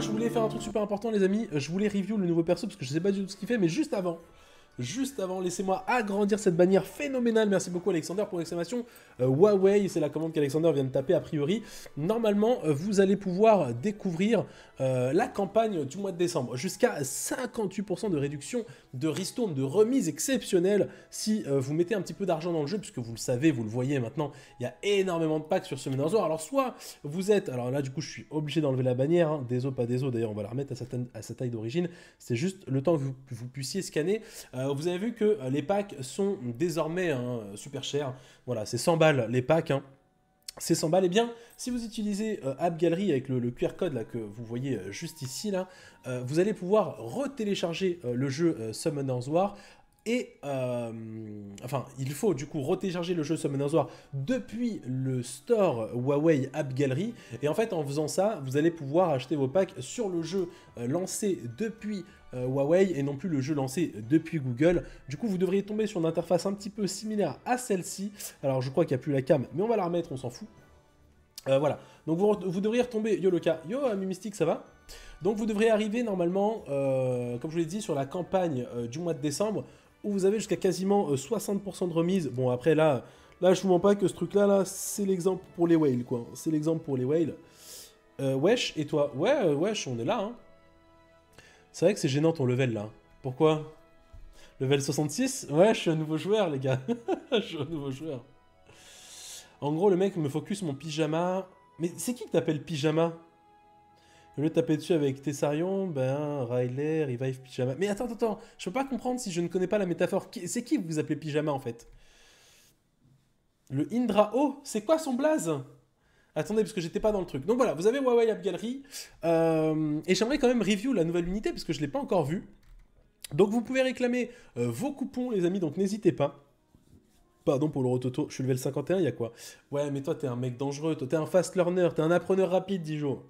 je voulais faire un truc super important les amis, je voulais review le nouveau perso parce que je sais pas du tout ce qu'il fait, mais juste avant, Juste avant, laissez-moi agrandir cette bannière phénoménale. Merci beaucoup Alexander pour l'exclamation. Euh, Huawei, c'est la commande qu'Alexander vient de taper a priori. Normalement, euh, vous allez pouvoir découvrir euh, la campagne du mois de décembre. Jusqu'à 58% de réduction de ristourne, de remise exceptionnelle si vous mettez un petit peu d'argent dans le jeu, puisque vous le savez, vous le voyez maintenant, il y a énormément de packs sur ce War. Alors soit vous êtes, alors là du coup je suis obligé d'enlever la bannière, hein. des os pas des os, d'ailleurs on va la remettre à sa, taille d'origine, c'est juste le temps que vous, puissiez scanner. Vous avez vu que les packs sont désormais hein, super chers, voilà c'est 100 balles les packs, hein c'est 100 balles. Eh bien, si vous utilisez euh, App avec le, QR code que vous voyez euh, juste ici, là, euh, vous allez pouvoir retélécharger le jeu Summoner's War. Et enfin, il faut du coup retélécharger le jeu Summoner's War depuis le store Huawei App Gallery. Et en fait, en faisant ça, vous allez pouvoir acheter vos packs sur le jeu lancé depuis Huawei et non plus le jeu lancé depuis Google. Du coup, vous devriez tomber sur une interface un petit peu similaire à celle-ci. Alors, je crois qu'il n'y a plus la cam, mais on va la remettre, on s'en fout. Euh, voilà, donc vous, devriez retomber, yo Loka, yo Ami Mystique, ça va? Donc vous devriez arriver normalement, euh, comme je vous l'ai dit, sur la campagne euh, du mois de décembre, où vous avez jusqu'à quasiment 60% de remise. Bon après là, là je vous mens pas que ce truc là, c'est l'exemple pour les whales quoi, c'est l'exemple pour les whales. wesh, et toi? Ouais, wesh, on est là. Hein. C'est vrai que c'est gênant ton level là. Pourquoi? Level 66 Ouais, je suis un nouveau joueur les gars. je suis un nouveau joueur. En gros, le mec me focus mon pyjama. Mais c'est qui que t'appelles pyjama? Au lieu de taper dessus avec Tessarion, ben, Riley, Revive Pyjama. Mais attends, attends, je peux pas comprendre si je ne connais pas la métaphore. C'est qui vous appelez pyjama en fait? Le Indra O, c'est quoi son blaze? Attendez, parce que j'étais pas dans le truc. Donc voilà, vous avez Huawei App Gallery. Euh, et j'aimerais quand même review la nouvelle unité, parce que je l'ai pas encore vue. Donc vous pouvez réclamer euh, vos coupons, les amis, donc n'hésitez pas. Pardon pour le rototo, je suis level 51, il y a quoi? Ouais, mais toi, t'es un mec dangereux, toi, t'es un fast learner, t'es un appreneur rapide, Dijon.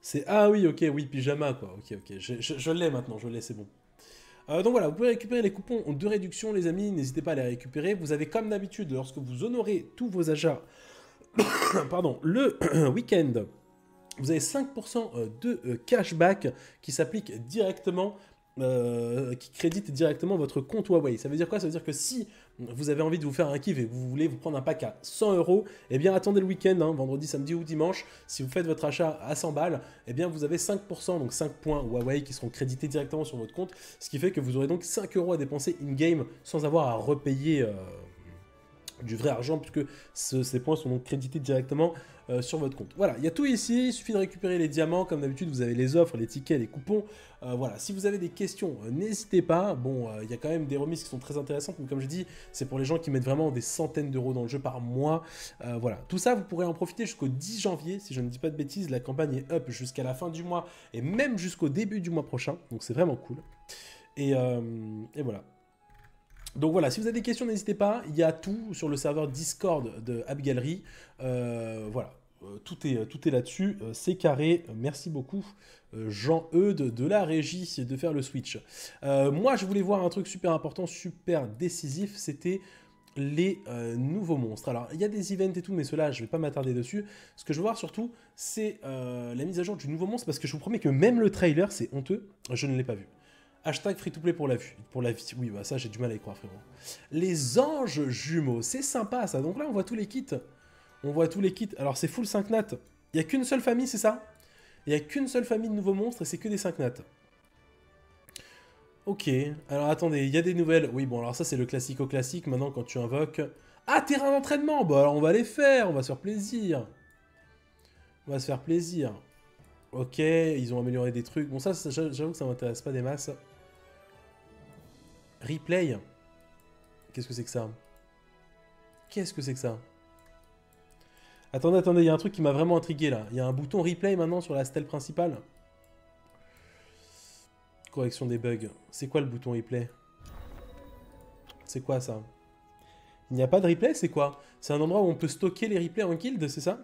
C'est ah oui, ok, oui, pyjama, quoi. Ok, ok, je, l'ai maintenant, je l'ai, c'est bon. Euh, donc voilà, vous pouvez récupérer les coupons de réduction, les amis, n'hésitez pas à les récupérer. Vous avez comme d'habitude, lorsque vous honorez tous vos achats, pardon, le week-end, vous avez 5% euh, de euh, cashback qui s'applique directement euh, qui crédite directement votre compte Huawei. Ça veut dire quoi? Ça veut dire que si vous avez envie de vous faire un kiff et vous voulez vous prendre un pack à 100 euros, eh bien attendez le week-end, hein, vendredi, samedi ou dimanche. Si vous faites votre achat à 100 balles, eh bien vous avez 5%, donc 5 points Huawei qui seront crédités directement sur votre compte, ce qui fait que vous aurez donc 5 euros à dépenser in-game sans avoir à repayer. Euh, du vrai argent puisque ces points sont donc crédités directement euh, sur votre compte. Voilà, il y a tout ici, il suffit de récupérer les diamants, comme d'habitude vous avez les offres, les tickets, les coupons. Euh, voilà, si vous avez des questions, euh, n'hésitez pas. Bon, il y a quand même des remises qui sont très intéressantes, mais comme je dis, c'est pour les gens qui mettent vraiment des centaines d'euros dans le jeu par mois. voilà, tout ça vous pourrez en profiter jusqu'au 10 janvier, si je ne dis pas de bêtises, la campagne est up jusqu'à la fin du mois et même jusqu'au début du mois prochain, donc c'est vraiment cool. Et, et voilà. Donc voilà, si vous avez des questions, n'hésitez pas. Il y a tout sur le serveur Discord de AppGallery. Euh, voilà, euh, tout est, tout est là-dessus. Euh, c'est carré. Merci beaucoup, Jean-Eudes de la régie, de faire le switch. moi, je voulais voir un truc super important, super décisif. C'était les nouveaux monstres. Alors, il y a des events et tout, mais cela, je vais pas m'attarder dessus. Ce que je veux voir surtout, c'est la mise à jour du nouveau monstre, parce que je vous promets que même le trailer, c'est honteux, je ne l'ai pas vu. Hashtag free to play pour la vie. Oui, bah ça, j'ai du mal à y croire, frérot. Les anges jumeaux. C'est sympa, ça. Donc là, on voit tous les kits. On voit tous les kits. Alors, c'est full 5 nat. Il n'y a qu'une seule famille, c'est ça? Il n'y a qu'une seule famille de nouveaux monstres et c'est que des 5 nat. Ok. Alors, attendez. Il y a des nouvelles. Oui, bon, alors ça, c'est le classico-classique. Maintenant, quand tu invoques... Ah, terrain d'entraînement Bon, alors, on va les faire. On va se faire plaisir. On va se faire plaisir. Ok, ils ont amélioré des trucs. Bon, ça, j'avoue que ça m'intéresse pas des masses. Replay Qu'est-ce que c'est que ça? Qu'est-ce que c'est que ça? Attendez, attendez, il y a un truc qui m'a vraiment intrigué là. Il y a un bouton replay maintenant sur la stèle principale. Correction des bugs. C'est quoi le bouton replay? C'est quoi ça? Il n'y a pas de replay, c'est quoi? C'est un endroit où on peut stocker les replays en guild, c'est ça?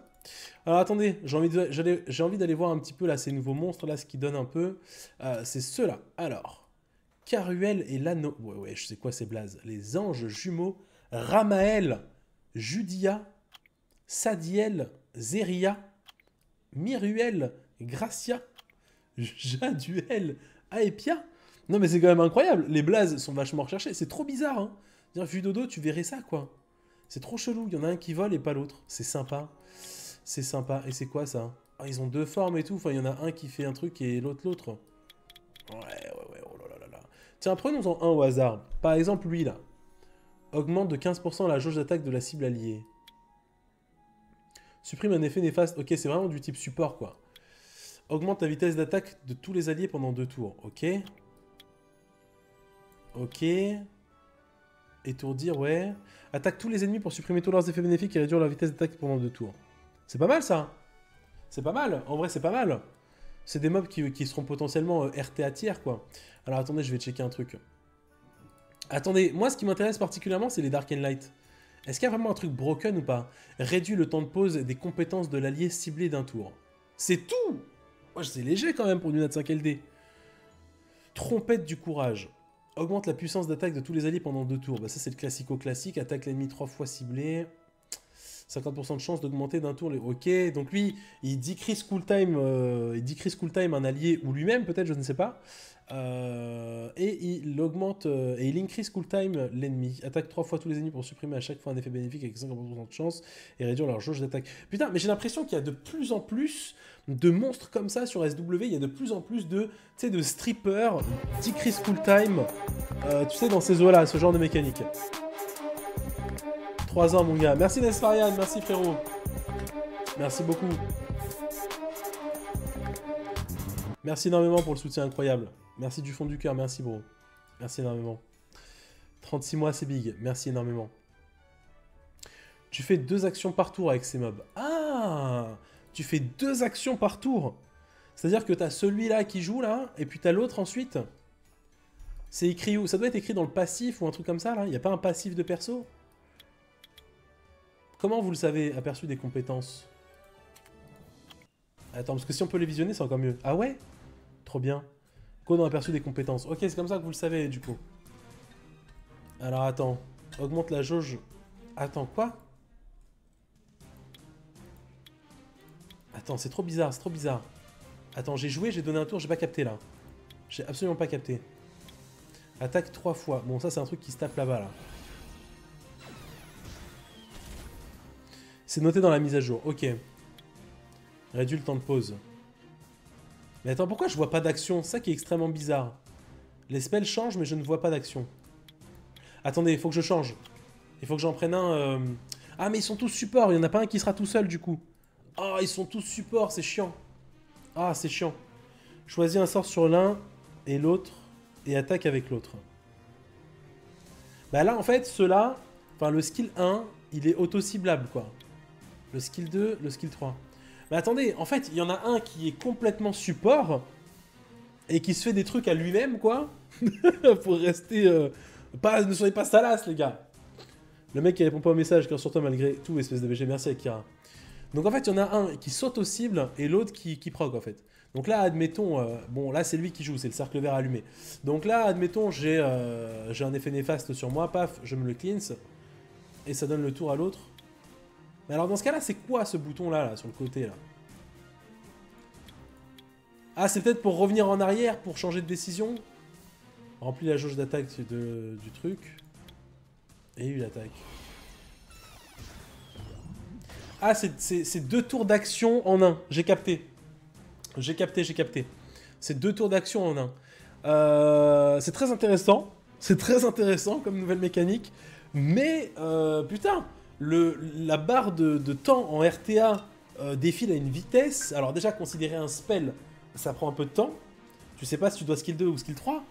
Alors attendez, j'ai envie d'aller voir un petit peu là ces nouveaux monstres là, ce qui donne un peu. Euh, c'est ceux-là. Alors, Caruel et l'anneau. Ouais, ouais, je sais quoi ces blazes. Les anges jumeaux, Ramael, Judia, Sadiel, Zeria, Miruel, Gracia, Jaduel. Ah, et Pia Non, mais c'est quand même incroyable. Les blazes sont vachement recherchés. C'est trop bizarre, hein. Vu dodo, tu verrais ça, quoi. C'est trop chelou. Il y en a un qui vole et pas l'autre. C'est sympa. C'est sympa. Et c'est quoi, ça? Ah, Ils ont deux formes et tout. Enfin, il y en a un qui fait un truc et l'autre l'autre. Ouais, ouais, ouais. Oh là là là Tiens, prenons-en un au hasard. Par exemple, lui, là. Augmente de 15% la jauge d'attaque de la cible alliée. Supprime un effet néfaste. Ok, c'est vraiment du type support, quoi. Augmente la vitesse d'attaque de tous les alliés pendant deux tours. Ok. Ok. Étourdir, ouais. Attaque tous les ennemis pour supprimer tous leurs effets bénéfiques et réduire leur vitesse d'attaque pendant deux tours. C'est pas mal, ça C'est pas mal. En vrai, c'est pas mal. C'est des mobs qui, seront potentiellement euh, RTA tiers, quoi. Alors, attendez, je vais checker un truc. Attendez, moi, ce qui m'intéresse particulièrement, c'est les Dark and Light. Est-ce qu'il y a vraiment un truc broken ou pas? Réduit le temps de pause des compétences de l'allié ciblé d'un tour. C'est tout Moi, c'est léger quand même pour une Nat 5 LD. Trompette du courage. Augmente la puissance d'attaque de tous les alliés pendant deux tours. Bah ça, c'est le classico-classique. Attaque l'ennemi trois fois ciblé. 50% de chance d'augmenter d'un tour les... Ok, donc lui, il decrease cool time, euh, il decrease cool time un allié ou lui-même peut-être, je ne sais pas. Euh, et il augmente euh, et il increase cool time l'ennemi. Attaque trois fois tous les ennemis pour supprimer à chaque fois un effet bénéfique avec 50% de chance et réduire leur jauge d'attaque. Putain, mais j'ai l'impression qu'il y a de plus en plus de monstres comme ça sur SW. Il y a de plus en plus de, de strippers, decrease cool time, tu sais, dans ces eaux-là, ce genre de mécanique. 3 ans, mon gars. Merci Nesfarian, merci frérot. Merci beaucoup. Merci énormément pour le soutien incroyable. Merci du fond du cœur, merci bro. Merci énormément. 36 mois, c'est big. Merci énormément. Tu fais deux actions par tour avec ces mobs. Ah Tu fais deux actions par tour C'est-à-dire que tu as celui-là qui joue là, et puis tu as l'autre ensuite C'est écrit où? Ça doit être écrit dans le passif ou un truc comme ça là Il n'y a pas un passif de perso? Comment vous le savez, aperçu des compétences? Attends, parce que si on peut les visionner, c'est encore mieux. Ah ouais? Trop bien. Code a aperçu des compétences. Ok, c'est comme ça que vous le savez, du coup. Alors, attends. Augmente la jauge. Attends, quoi? Attends, c'est trop bizarre, c'est trop bizarre. Attends, j'ai joué, j'ai donné un tour, j'ai pas capté, là. J'ai absolument pas capté. Attaque trois fois. Bon, ça, c'est un truc qui se tape là-bas, là. C'est noté dans la mise à jour. Ok. Réduit le temps de pause. Mais attends, pourquoi je vois pas d'action? Ça qui est extrêmement bizarre. Les spells changent, mais je ne vois pas d'action. Attendez, il faut que je change. Il faut que j'en prenne un... Euh, ah, mais ils sont tous supports. Il n'y en a pas un qui sera tout seul, du coup. Ah, ils sont tous supports. C'est chiant. Ah, c'est chiant. Choisis un sort sur l'un et l'autre et attaque avec l'autre. Bah là, en fait, ceux-là... Enfin, le skill 1, il est auto-ciblable, quoi le skill 2, le skill 3. Mais attendez, en fait, il y en a un qui est complètement support et qui se fait des trucs à lui-même, quoi. pour rester... Euh, pas, ne soyez pas salace, les gars. Le mec qui répond pas au message, qui sur toi malgré tout, espèce de VG, merci Akira. Donc en fait, il y en a un qui saute aux cibles et l'autre qui, qui proc, en fait. Donc là, admettons, euh, bon, là c'est lui qui joue, c'est le cercle vert allumé. Donc là, admettons, j'ai euh, un effet néfaste sur moi, paf, je me le cleanse, et ça donne le tour à l'autre. Mais alors dans ce cas-là, c'est quoi ce bouton-là, là, sur le côté, là? Ah, c'est peut-être pour revenir en arrière, pour changer de décision? Remplis la jauge d'attaque du truc. Et une attaque. Ah, c'est deux tours d'action en un. J'ai capté. J'ai capté, j'ai capté. C'est deux tours d'action en un. Euh, c'est très intéressant. C'est très intéressant comme nouvelle mécanique. Mais, euh, putain, la barre de, temps en RTA euh, défile à une vitesse. Alors déjà, considérer un spell, ça prend un peu de temps. Tu sais pas si tu dois skill 2 ou skill 3.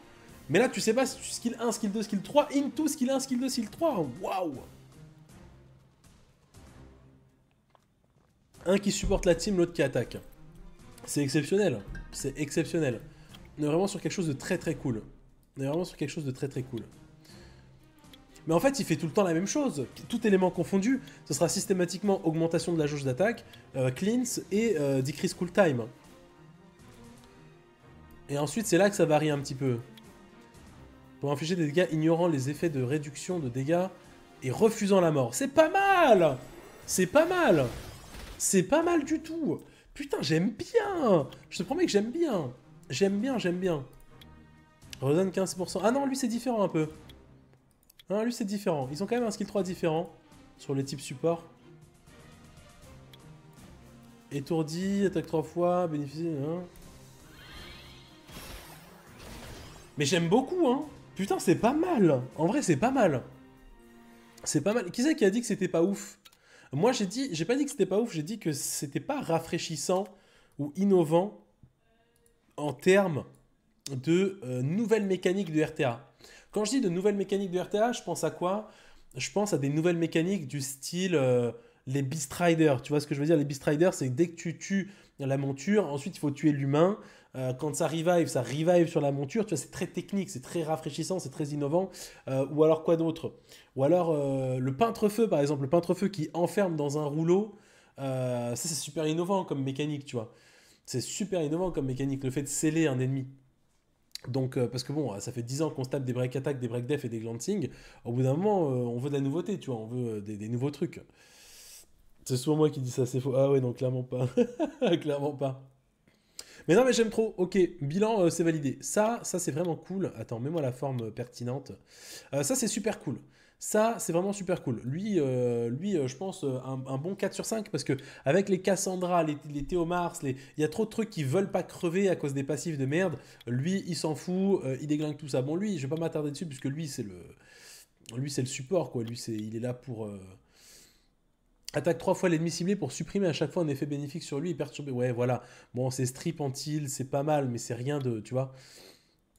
Mais là, tu sais pas si tu skill 1, skill 2, skill 3, into skill 1, skill 2, skill 3. Waouh Un qui supporte la team, l'autre qui attaque. C'est exceptionnel. C'est exceptionnel. On est vraiment sur quelque chose de très très cool. On est vraiment sur quelque chose de très très cool. Mais en fait, il fait tout le temps la même chose. Tout élément confondu, ce sera systématiquement augmentation de la jauge d'attaque, euh, cleanse et euh, decrease cool time. Et ensuite, c'est là que ça varie un petit peu. Pour infliger des dégâts ignorant les effets de réduction de dégâts et refusant la mort. C'est pas mal C'est pas mal C'est pas mal du tout Putain, j'aime bien Je te promets que j'aime bien J'aime bien, j'aime bien. Redonne 15%. Ah non, lui c'est différent un peu. Lui c'est différent. Ils ont quand même un skill 3 différent sur les types support. Étourdi, attaque 3 fois, bénéficie... Hein. Mais j'aime beaucoup, hein Putain, c'est pas mal En vrai, c'est pas mal. C'est pas mal. Qui c'est qui a dit que c'était pas ouf? Moi, j'ai dit... J'ai pas dit que c'était pas ouf, j'ai dit que c'était pas rafraîchissant ou innovant en termes de euh, nouvelles mécaniques de RTA. Quand je dis de nouvelles mécaniques de RTA, je pense à quoi? Je pense à des nouvelles mécaniques du style euh, les Beast Riders. Tu vois ce que je veux dire? Les Beast Riders, c'est dès que tu tues la monture, ensuite il faut tuer l'humain. Euh, quand ça revive, ça revive sur la monture. Tu vois, c'est très technique, c'est très rafraîchissant, c'est très innovant. ou alors quoi d'autre? Ou alors le peintre-feu, par exemple. Le peintre-feu qui enferme dans un rouleau. ça, c'est super innovant comme mécanique, tu vois. C'est super innovant comme mécanique, le fait de sceller un ennemi. Donc, euh, parce que bon, ça fait 10 ans qu'on se tape des break attack, des break def et des glancing. Au bout d'un moment, euh, on veut de la nouveauté, tu vois, on veut euh, des, nouveaux trucs. C'est souvent moi qui dis ça, c'est faux. Ah ouais, non, clairement pas. clairement pas. Mais non, mais j'aime trop. Ok, bilan, c'est validé. Ça, ça c'est vraiment cool. Attends, mets-moi la forme pertinente. ça, c'est super cool. Ça, c'est vraiment super cool. Lui, euh, lui euh, je pense, euh, un, bon 4 sur 5, parce que avec les Cassandra, les, les Théomars, il y a trop de trucs qui veulent pas crever à cause des passifs de merde. Lui, il s'en fout, il déglingue tout ça. Bon, lui, je vais pas m'attarder dessus, puisque lui, c'est le... Lui, c'est le support, quoi. Lui, il est là pour... Attaque trois fois l'ennemi ciblé pour supprimer à chaque fois un effet bénéfique sur lui et perturber. Ouais, voilà. Bon, c'est strip anti c'est pas mal, mais c'est rien de, tu vois,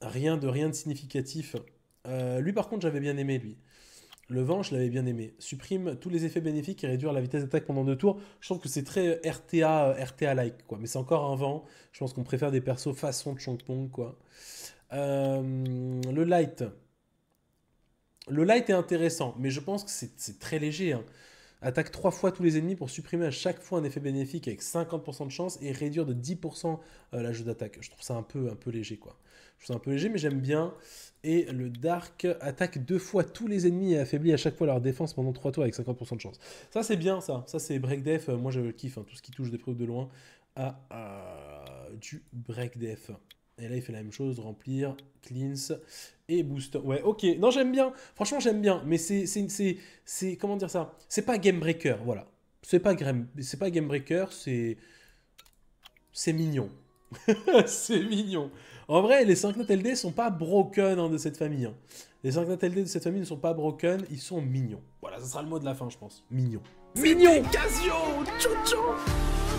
rien de rien de significatif. lui, par contre, j'avais bien aimé lui. Le vent, je l'avais bien aimé. Supprime tous les effets bénéfiques et réduire la vitesse d'attaque pendant deux tours. Je trouve que c'est très RTA, RTA-like, quoi. Mais c'est encore un vent. Je pense qu'on préfère des persos façon de Chongpong, quoi. Euh, le light. Le light est intéressant, mais je pense que c'est très léger. Hein. Attaque trois fois tous les ennemis pour supprimer à chaque fois un effet bénéfique avec 50% de chance et réduire de 10% euh, l'ajout d'attaque. Je trouve ça un peu, léger, quoi. Je trouve ça un peu léger, mais j'aime bien. Et le Dark attaque deux fois tous les ennemis et affaiblit à chaque fois leur défense pendant trois tours avec 50% de chance. Ça, c'est bien, ça. Ça, c'est Break Def. Moi, je kiffe hein, tout ce qui touche des preuves de loin à, du Break Def. Et là, il fait la même chose, remplir, cleanse et booster. Ouais, ok. Non, j'aime bien. Franchement, j'aime bien. Mais c'est, c'est, c'est, comment dire ça? C'est pas Game Breaker, voilà. C'est pas, c'est pas Game Breaker, c'est, c'est mignon. c'est mignon. En vrai, les 5 notes LD sont pas broken hein, de cette famille. Hein. Les 5 notes LD de cette famille ne sont pas broken, ils sont mignons. Voilà, ce sera le mot de la fin, je pense. Mignon. Mignon Casio Ciao, ciao